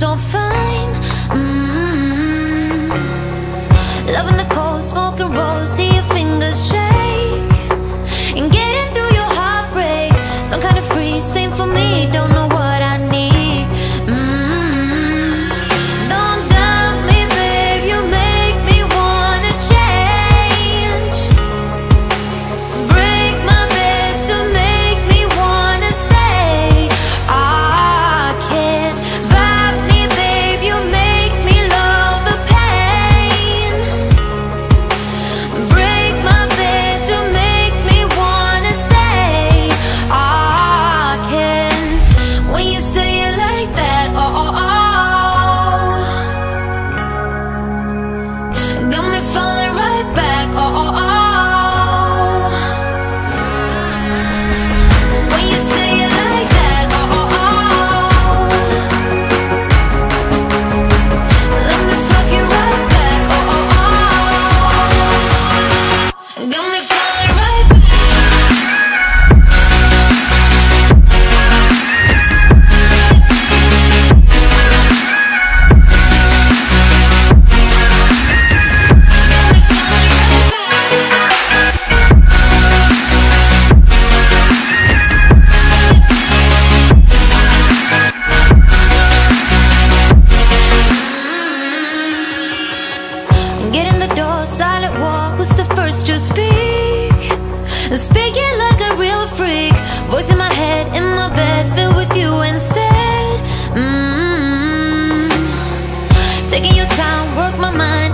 so fine. Mm. Get in the door, silent walk. What's the words to speak. Speaking like a real freak. Voice in my head, in my bed Filled with you instead. Mm -hmm. Taking your time, work my mind.